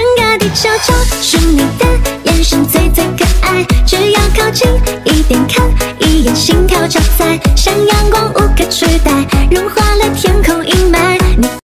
整个地球就属你的眼神最最可爱只要靠近一点看一眼心跳超载像阳光无可取代融化了天空阴霾你